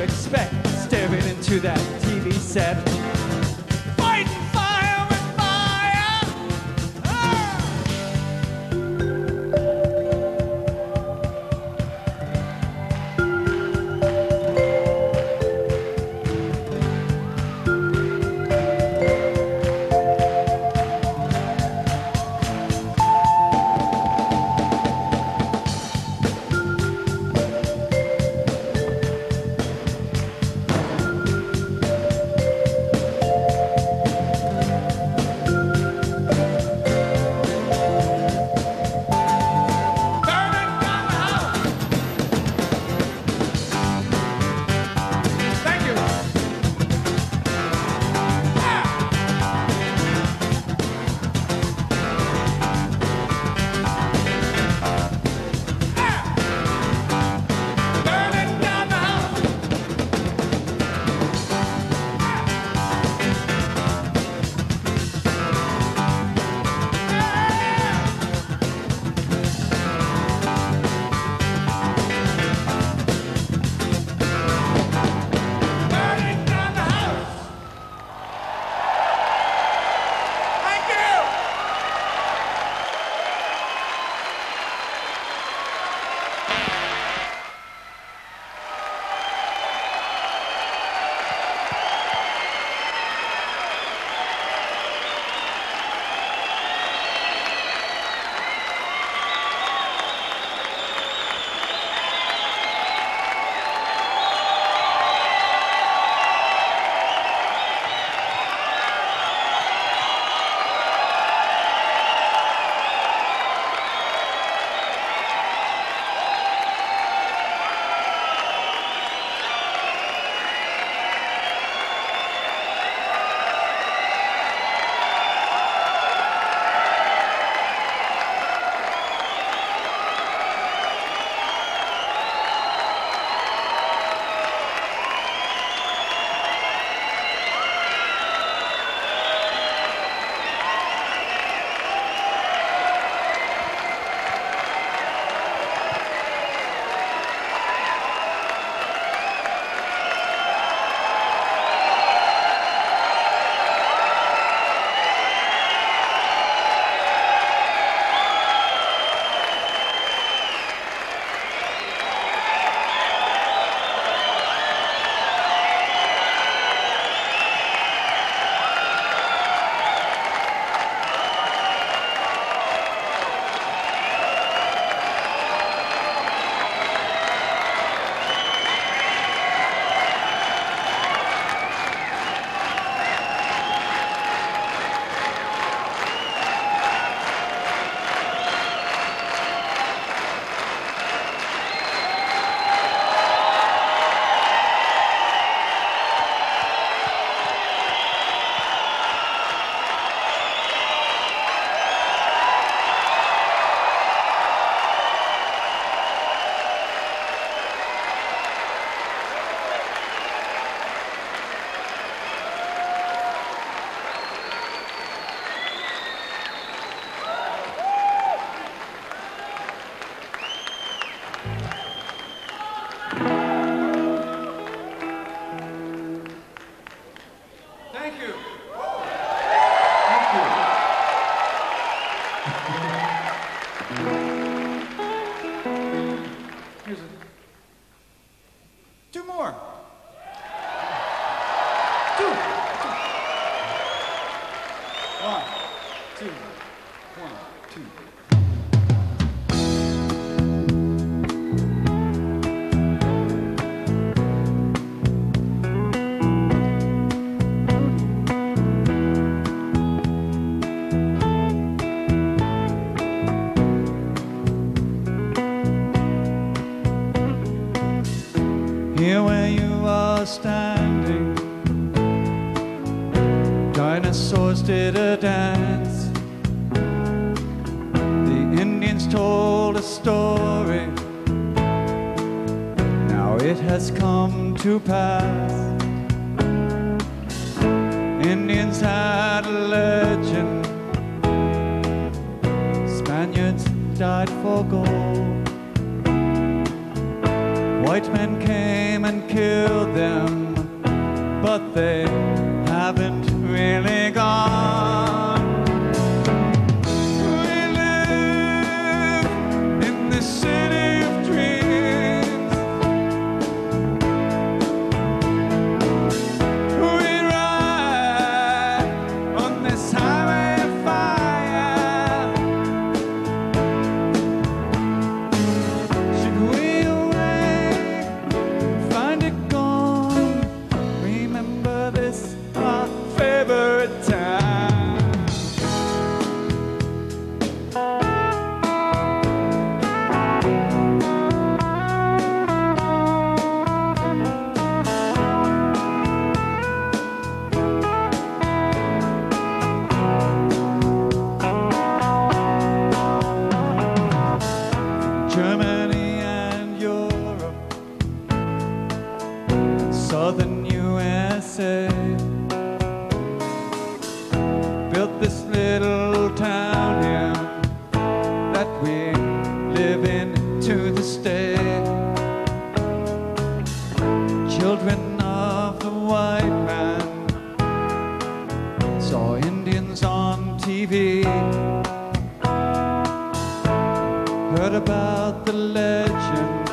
about the legend,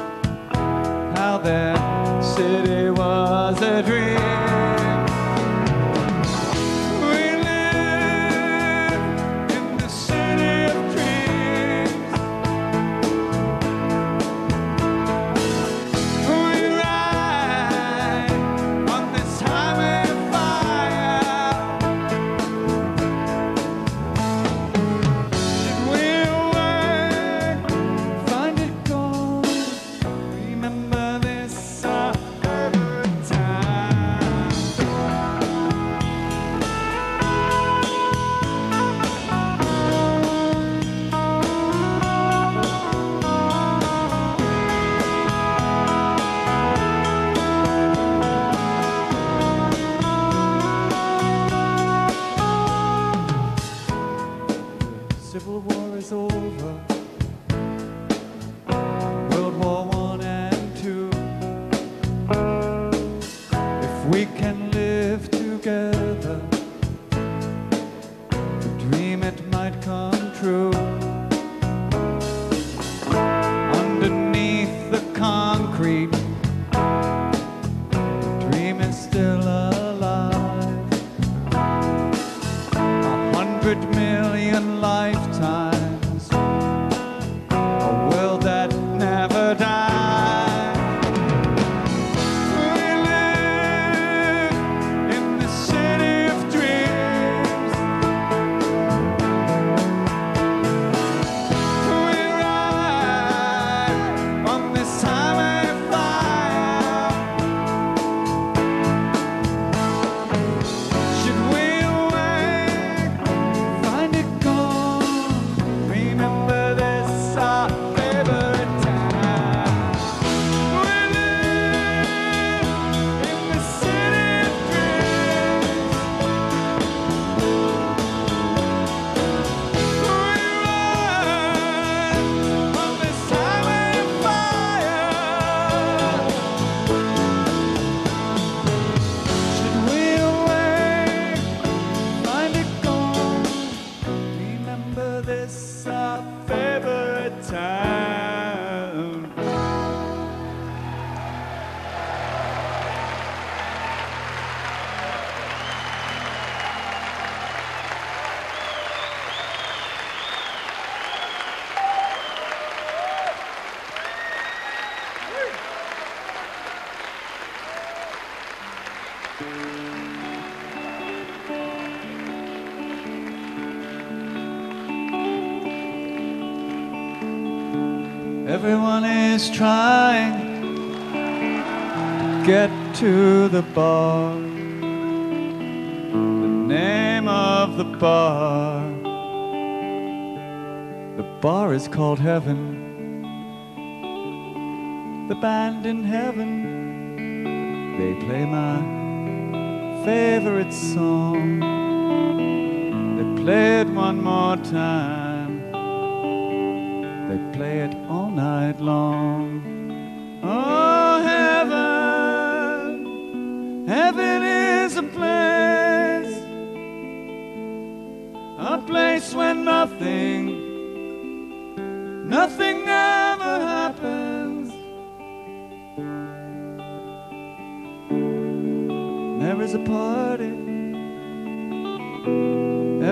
how their city was a dream. To the bar. The name of the bar. The bar is called Heaven. The band in heaven, they play my favorite song. They play it one more time. Is a party,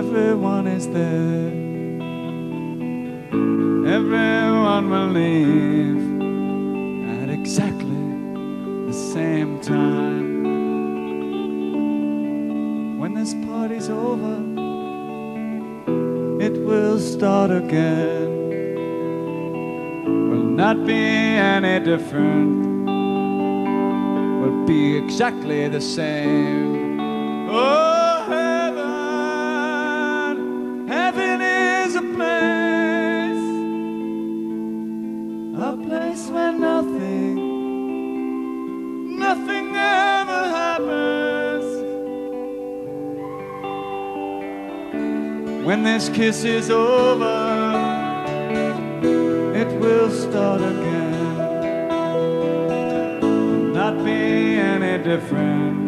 everyone is there, everyone will leave at exactly the same time. When this party's over, it will start again. Will not be any different. Will be exactly the same. Oh, heaven, heaven is a place, a place where nothing, nothing ever happens. When this kiss is over, different.